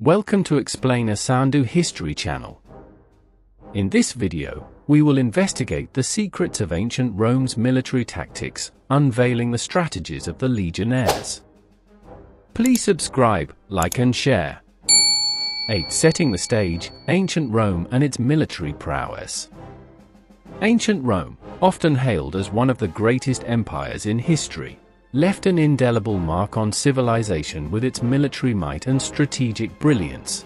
Welcome to Explainer Sandu History channel. In this video, we will investigate the secrets of ancient Rome's military tactics, unveiling the strategies of the legionnaires. Please subscribe, like and share. 8. Setting the stage, Ancient Rome and its military prowess. Ancient Rome, often hailed as one of the greatest empires in history, left an indelible mark on civilization with its military might and strategic brilliance.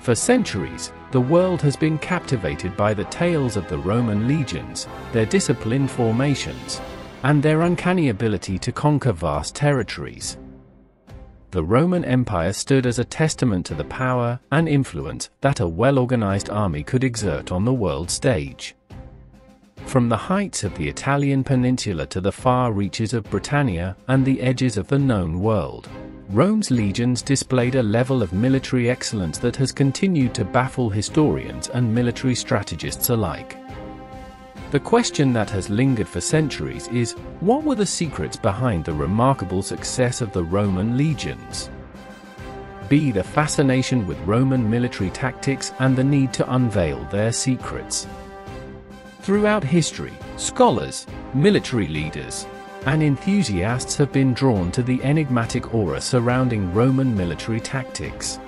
For centuries, the world has been captivated by the tales of the Roman legions, their disciplined formations, and their uncanny ability to conquer vast territories. The Roman Empire stood as a testament to the power and influence that a well-organized army could exert on the world stage. From the heights of the Italian peninsula to the far reaches of Britannia and the edges of the known world, Rome's legions displayed a level of military excellence that has continued to baffle historians and military strategists alike. The question that has lingered for centuries is, what were the secrets behind the remarkable success of the Roman legions? B. The fascination with Roman military tactics and the need to unveil their secrets. Throughout history, scholars, military leaders, and enthusiasts have been drawn to the enigmatic aura surrounding Roman military tactics.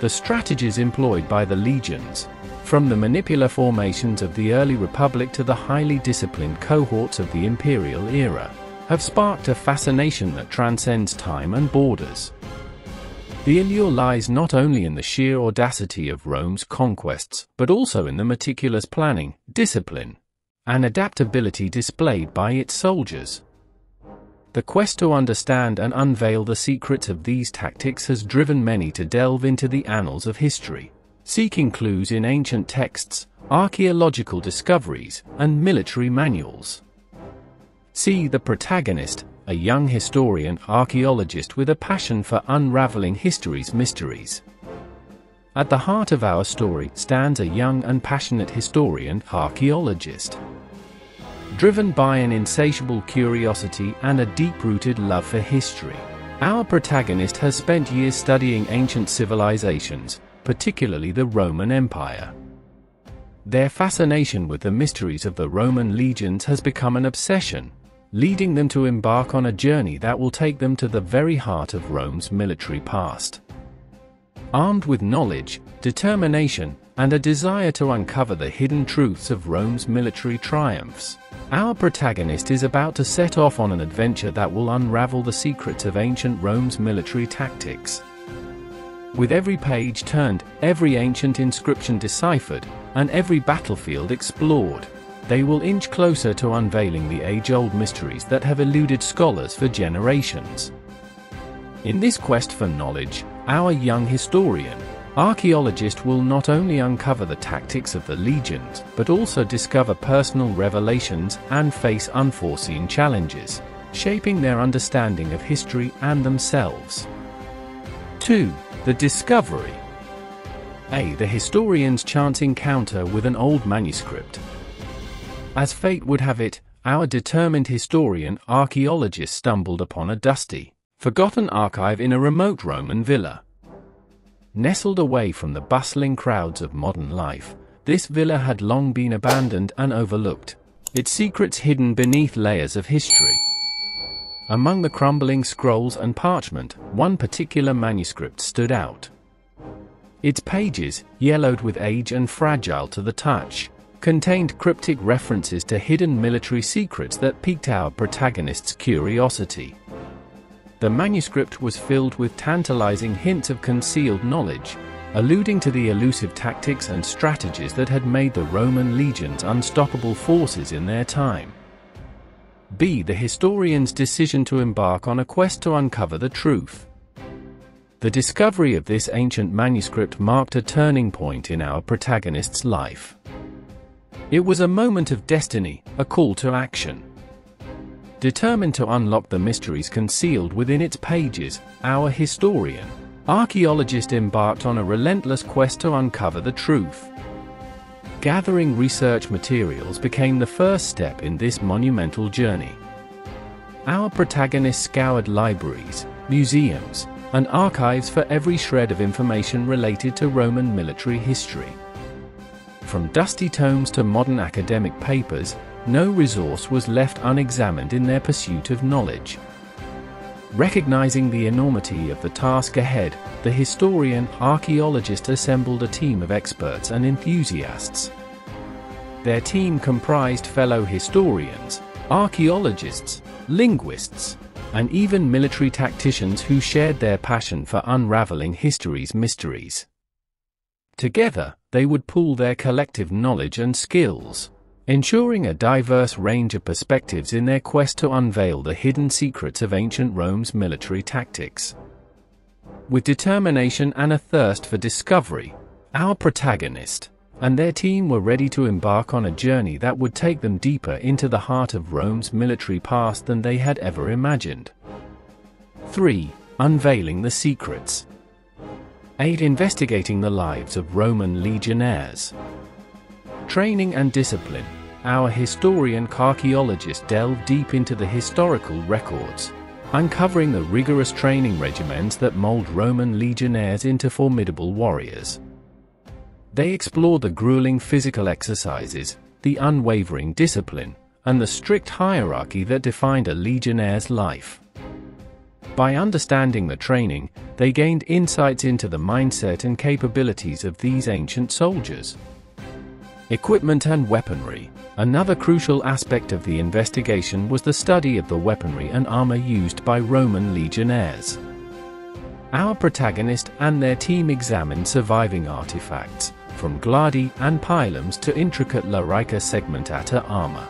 The strategies employed by the legions, from the manipular formations of the early republic to the highly disciplined cohorts of the imperial era, have sparked a fascination that transcends time and borders. The allure lies not only in the sheer audacity of Rome's conquests, but also in the meticulous planning, discipline, and adaptability displayed by its soldiers. The quest to understand and unveil the secrets of these tactics has driven many to delve into the annals of history, seeking clues in ancient texts, archaeological discoveries, and military manuals. See the protagonist, a young historian archaeologist with a passion for unraveling history's mysteries. At the heart of our story stands a young and passionate historian archaeologist. Driven by an insatiable curiosity and a deep-rooted love for history, our protagonist has spent years studying ancient civilizations, particularly the Roman Empire. Their fascination with the mysteries of the Roman legions has become an obsession, leading them to embark on a journey that will take them to the very heart of Rome's military past. Armed with knowledge, determination, and a desire to uncover the hidden truths of Rome's military triumphs, our protagonist is about to set off on an adventure that will unravel the secrets of ancient Rome's military tactics. With every page turned, every ancient inscription deciphered, and every battlefield explored, they will inch closer to unveiling the age-old mysteries that have eluded scholars for generations. In this quest for knowledge, our young historian, archaeologist will not only uncover the tactics of the legions, but also discover personal revelations and face unforeseen challenges, shaping their understanding of history and themselves. 2. The Discovery A. The historian's chance encounter with an old manuscript, as fate would have it, our determined historian archaeologist stumbled upon a dusty, forgotten archive in a remote Roman villa. Nestled away from the bustling crowds of modern life, this villa had long been abandoned and overlooked, its secrets hidden beneath layers of history. Among the crumbling scrolls and parchment, one particular manuscript stood out. Its pages, yellowed with age and fragile to the touch, contained cryptic references to hidden military secrets that piqued our protagonist's curiosity. The manuscript was filled with tantalizing hints of concealed knowledge, alluding to the elusive tactics and strategies that had made the Roman legions unstoppable forces in their time. B. The historian's decision to embark on a quest to uncover the truth. The discovery of this ancient manuscript marked a turning point in our protagonist's life. It was a moment of destiny, a call to action. Determined to unlock the mysteries concealed within its pages, our historian, archaeologist embarked on a relentless quest to uncover the truth. Gathering research materials became the first step in this monumental journey. Our protagonist scoured libraries, museums, and archives for every shred of information related to Roman military history. From dusty tomes to modern academic papers, no resource was left unexamined in their pursuit of knowledge. Recognizing the enormity of the task ahead, the historian archaeologist assembled a team of experts and enthusiasts. Their team comprised fellow historians, archaeologists, linguists, and even military tacticians who shared their passion for unraveling history's mysteries. Together, they would pool their collective knowledge and skills, ensuring a diverse range of perspectives in their quest to unveil the hidden secrets of ancient Rome's military tactics. With determination and a thirst for discovery, our protagonist and their team were ready to embark on a journey that would take them deeper into the heart of Rome's military past than they had ever imagined. 3. Unveiling the Secrets 8. Investigating the lives of Roman legionnaires. Training and discipline our historian archaeologist delved deep into the historical records, uncovering the rigorous training regimens that mold Roman legionnaires into formidable warriors. They explore the grueling physical exercises, the unwavering discipline, and the strict hierarchy that defined a legionnaire's life. By understanding the training, they gained insights into the mindset and capabilities of these ancient soldiers. Equipment and weaponry. Another crucial aspect of the investigation was the study of the weaponry and armor used by Roman legionnaires. Our protagonist and their team examined surviving artifacts, from gladii and pilums to intricate lorica segmentata armor.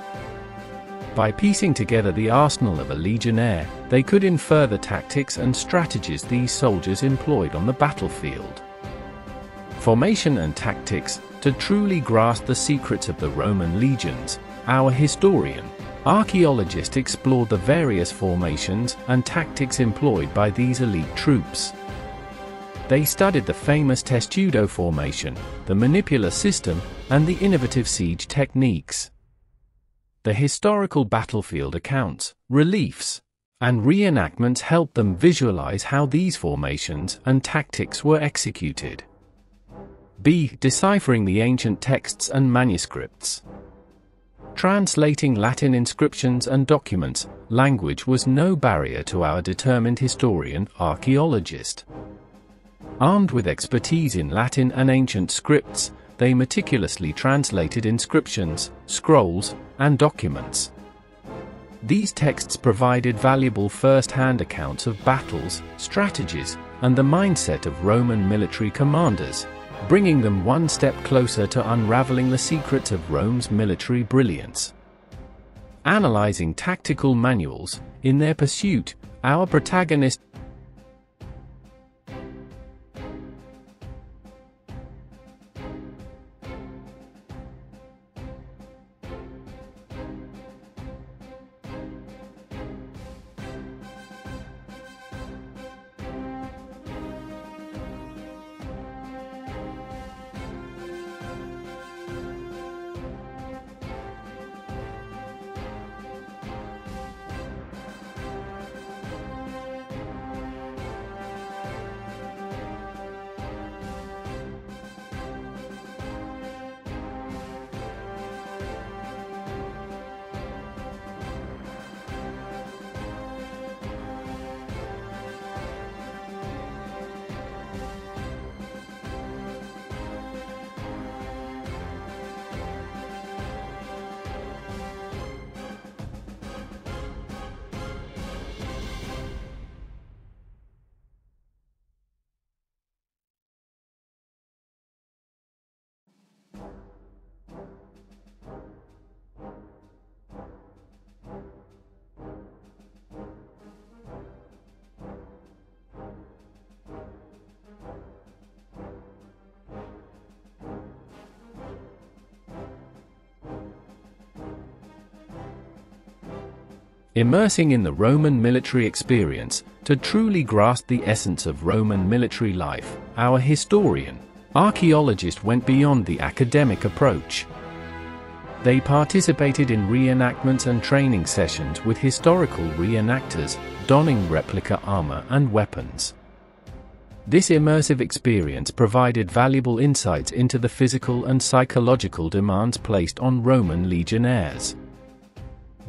By piecing together the arsenal of a legionnaire, they could infer the tactics and strategies these soldiers employed on the battlefield. Formation and tactics to truly grasp the secrets of the Roman legions, our historian, archaeologist explored the various formations and tactics employed by these elite troops. They studied the famous testudo formation, the manipula system, and the innovative siege techniques. The historical battlefield accounts, reliefs, and reenactments help them visualize how these formations and tactics were executed. B. Deciphering the ancient texts and manuscripts. Translating Latin inscriptions and documents, language was no barrier to our determined historian archaeologist. Armed with expertise in Latin and ancient scripts, they meticulously translated inscriptions, scrolls, and documents. These texts provided valuable first-hand accounts of battles, strategies, and the mindset of Roman military commanders, bringing them one step closer to unraveling the secrets of Rome's military brilliance. Analyzing tactical manuals, in their pursuit, our protagonist immersing in the Roman military experience to truly grasp the essence of Roman military life, our historian, archaeologist went beyond the academic approach. They participated in reenactments and training sessions with historical reenactors, donning replica armor and weapons. This immersive experience provided valuable insights into the physical and psychological demands placed on Roman legionnaires.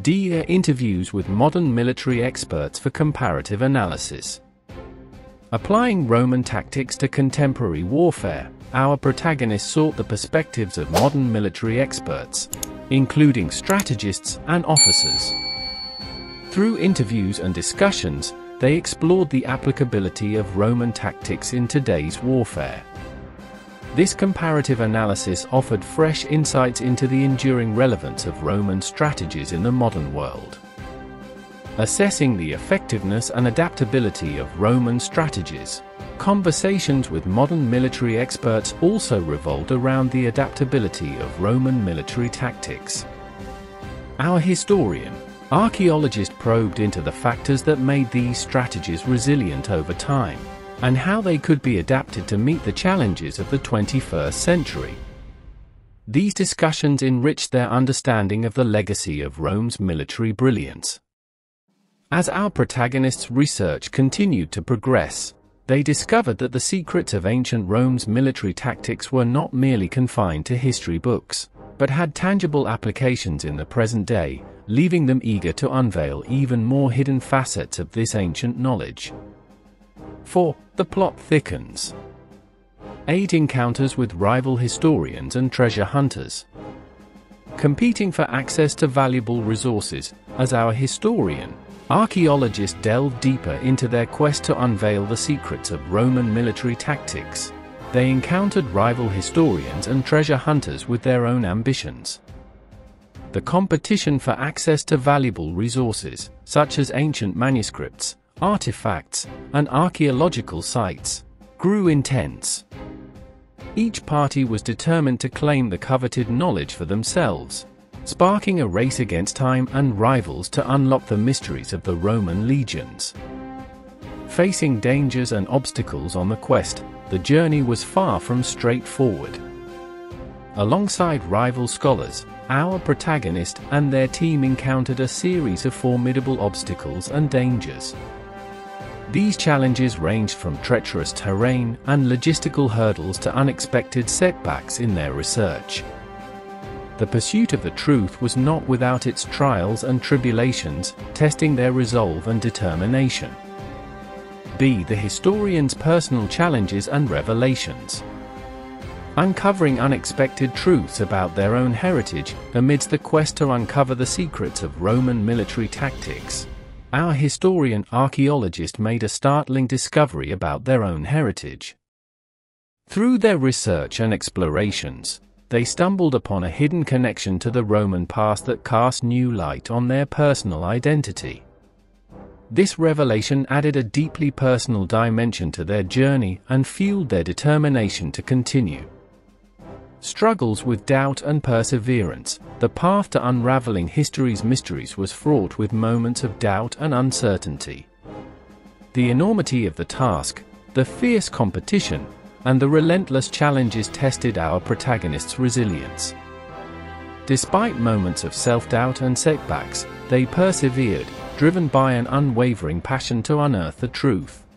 D. Interviews with modern military experts for comparative analysis. Applying Roman tactics to contemporary warfare, our protagonist sought the perspectives of modern military experts, including strategists and officers. Through interviews and discussions, they explored the applicability of Roman tactics in today's warfare. This comparative analysis offered fresh insights into the enduring relevance of Roman strategies in the modern world. Assessing the effectiveness and adaptability of Roman strategies. Conversations with modern military experts also revolved around the adaptability of Roman military tactics. Our historian, archaeologist probed into the factors that made these strategies resilient over time and how they could be adapted to meet the challenges of the 21st century. These discussions enriched their understanding of the legacy of Rome's military brilliance. As our protagonists' research continued to progress, they discovered that the secrets of ancient Rome's military tactics were not merely confined to history books, but had tangible applications in the present day, leaving them eager to unveil even more hidden facets of this ancient knowledge. 4. The plot thickens. 8 encounters with rival historians and treasure hunters. Competing for access to valuable resources, as our historian, archaeologists delve deeper into their quest to unveil the secrets of Roman military tactics. They encountered rival historians and treasure hunters with their own ambitions. The competition for access to valuable resources, such as ancient manuscripts, artifacts, and archaeological sites, grew intense. Each party was determined to claim the coveted knowledge for themselves, sparking a race against time and rivals to unlock the mysteries of the Roman legions. Facing dangers and obstacles on the quest, the journey was far from straightforward. Alongside rival scholars, our protagonist and their team encountered a series of formidable obstacles and dangers. These challenges ranged from treacherous terrain and logistical hurdles to unexpected setbacks in their research. The pursuit of the truth was not without its trials and tribulations, testing their resolve and determination. B. The historian's personal challenges and revelations. Uncovering unexpected truths about their own heritage amidst the quest to uncover the secrets of Roman military tactics. Our historian archaeologist made a startling discovery about their own heritage. Through their research and explorations, they stumbled upon a hidden connection to the Roman past that cast new light on their personal identity. This revelation added a deeply personal dimension to their journey and fueled their determination to continue. Struggles with doubt and perseverance, the path to unraveling history's mysteries was fraught with moments of doubt and uncertainty. The enormity of the task, the fierce competition, and the relentless challenges tested our protagonist's resilience. Despite moments of self-doubt and setbacks, they persevered, driven by an unwavering passion to unearth the truth.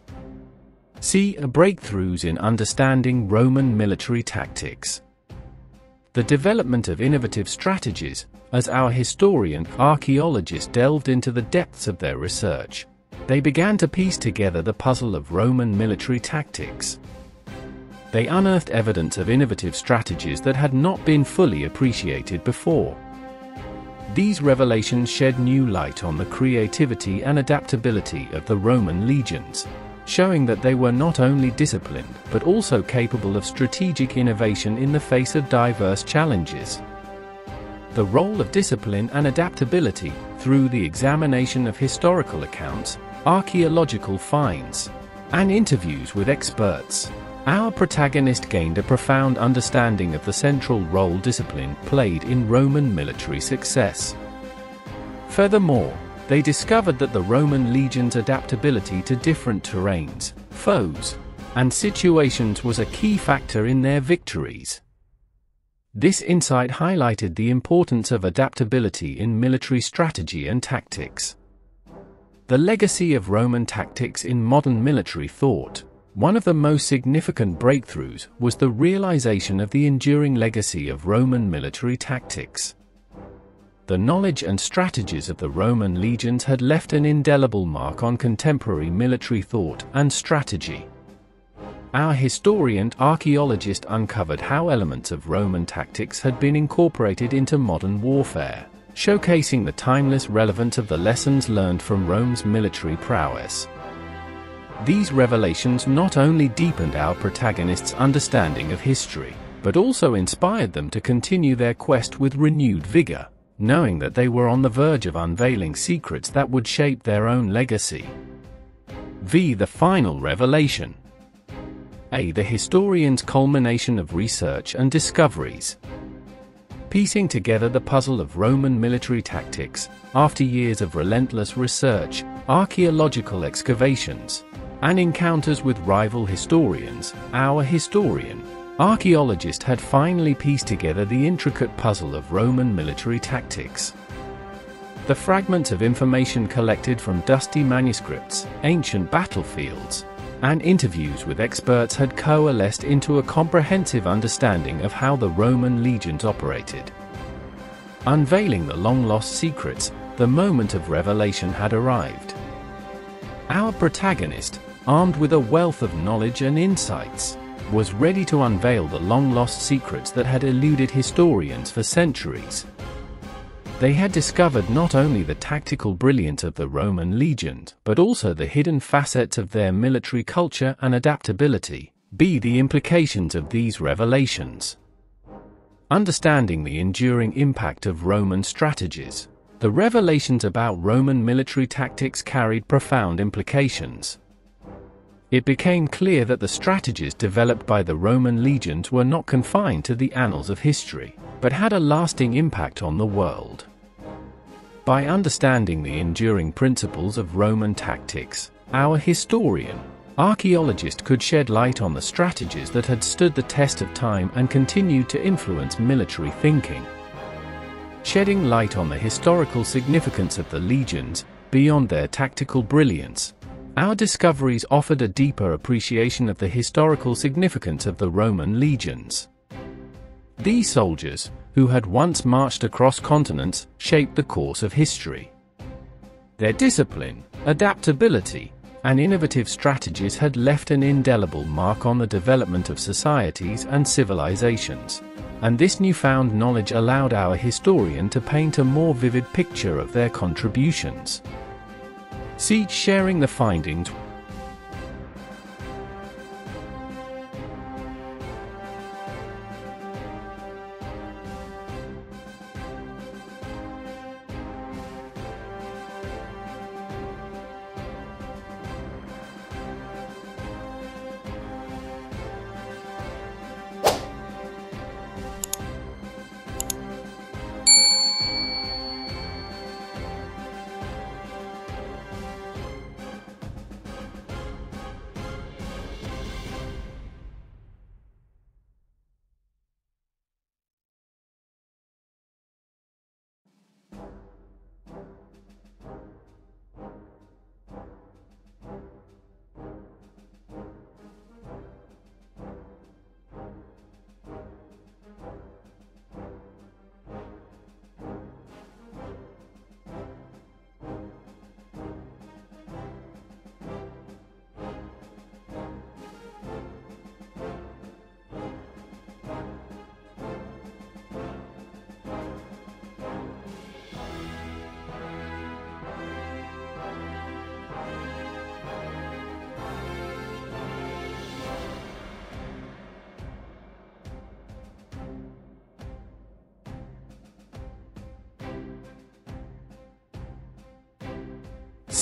See A breakthroughs in understanding Roman military tactics the development of innovative strategies, as our historian archaeologists delved into the depths of their research. They began to piece together the puzzle of Roman military tactics. They unearthed evidence of innovative strategies that had not been fully appreciated before. These revelations shed new light on the creativity and adaptability of the Roman legions, showing that they were not only disciplined but also capable of strategic innovation in the face of diverse challenges. The role of discipline and adaptability, through the examination of historical accounts, archaeological finds, and interviews with experts, our protagonist gained a profound understanding of the central role discipline played in Roman military success. Furthermore, they discovered that the Roman legion's adaptability to different terrains, foes, and situations was a key factor in their victories. This insight highlighted the importance of adaptability in military strategy and tactics. The legacy of Roman tactics in modern military thought. One of the most significant breakthroughs was the realization of the enduring legacy of Roman military tactics. The knowledge and strategies of the Roman legions had left an indelible mark on contemporary military thought and strategy. Our historian archaeologist uncovered how elements of Roman tactics had been incorporated into modern warfare, showcasing the timeless relevance of the lessons learned from Rome's military prowess. These revelations not only deepened our protagonists' understanding of history, but also inspired them to continue their quest with renewed vigor, knowing that they were on the verge of unveiling secrets that would shape their own legacy. V. The final revelation. A. The historian's culmination of research and discoveries. Piecing together the puzzle of Roman military tactics, after years of relentless research, archaeological excavations, and encounters with rival historians, our historian, archaeologist had finally pieced together the intricate puzzle of Roman military tactics. The fragments of information collected from dusty manuscripts, ancient battlefields, and interviews with experts had coalesced into a comprehensive understanding of how the Roman legions operated. Unveiling the long-lost secrets, the moment of revelation had arrived. Our protagonist, armed with a wealth of knowledge and insights, was ready to unveil the long-lost secrets that had eluded historians for centuries. They had discovered not only the tactical brilliance of the Roman legions, but also the hidden facets of their military culture and adaptability. B. The implications of these revelations. Understanding the enduring impact of Roman strategies. The revelations about Roman military tactics carried profound implications. It became clear that the strategies developed by the Roman legions were not confined to the annals of history, but had a lasting impact on the world. By understanding the enduring principles of Roman tactics, our historian, archaeologist could shed light on the strategies that had stood the test of time and continued to influence military thinking. Shedding light on the historical significance of the legions, beyond their tactical brilliance, our discoveries offered a deeper appreciation of the historical significance of the Roman legions. These soldiers, who had once marched across continents, shaped the course of history. Their discipline, adaptability, and innovative strategies had left an indelible mark on the development of societies and civilizations. And this newfound knowledge allowed our historian to paint a more vivid picture of their contributions. See sharing the findings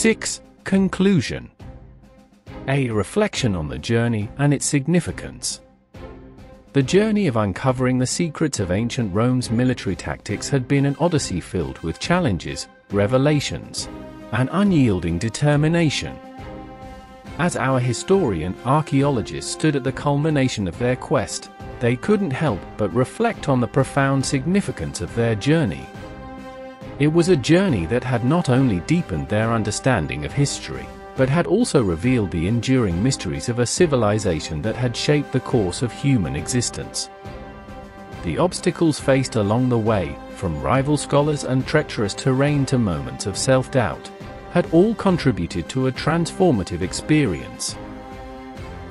6. Conclusion A reflection on the journey and its significance. The journey of uncovering the secrets of ancient Rome's military tactics had been an odyssey filled with challenges, revelations, and unyielding determination. As our historian archaeologists stood at the culmination of their quest, they couldn't help but reflect on the profound significance of their journey. It was a journey that had not only deepened their understanding of history, but had also revealed the enduring mysteries of a civilization that had shaped the course of human existence. The obstacles faced along the way, from rival scholars and treacherous terrain to moments of self-doubt, had all contributed to a transformative experience.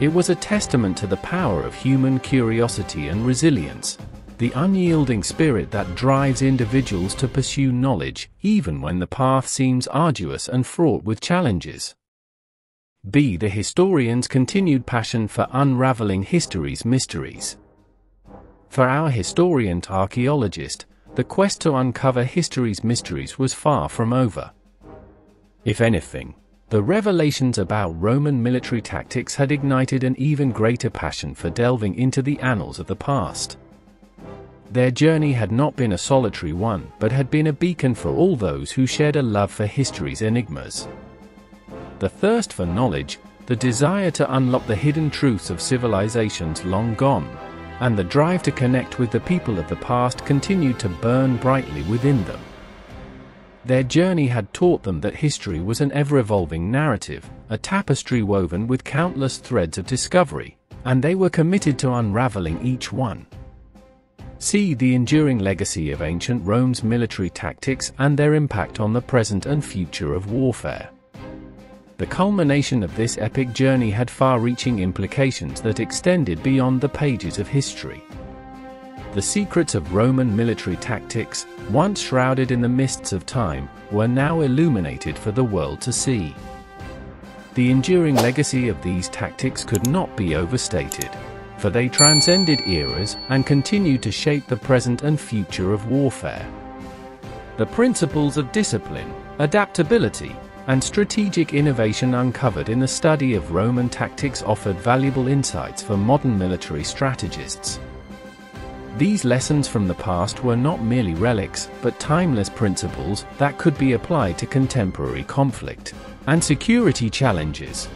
It was a testament to the power of human curiosity and resilience, the unyielding spirit that drives individuals to pursue knowledge, even when the path seems arduous and fraught with challenges. B. The historian's continued passion for unraveling history's mysteries. For our historian archaeologist, the quest to uncover history's mysteries was far from over. If anything, the revelations about Roman military tactics had ignited an even greater passion for delving into the annals of the past. Their journey had not been a solitary one, but had been a beacon for all those who shared a love for history's enigmas. The thirst for knowledge, the desire to unlock the hidden truths of civilizations long gone, and the drive to connect with the people of the past continued to burn brightly within them. Their journey had taught them that history was an ever-evolving narrative, a tapestry woven with countless threads of discovery, and they were committed to unraveling each one. See the enduring legacy of ancient Rome's military tactics and their impact on the present and future of warfare. The culmination of this epic journey had far-reaching implications that extended beyond the pages of history. The secrets of Roman military tactics, once shrouded in the mists of time, were now illuminated for the world to see. The enduring legacy of these tactics could not be overstated for they transcended eras and continue to shape the present and future of warfare. The principles of discipline, adaptability, and strategic innovation uncovered in the study of Roman tactics offered valuable insights for modern military strategists. These lessons from the past were not merely relics, but timeless principles that could be applied to contemporary conflict and security challenges.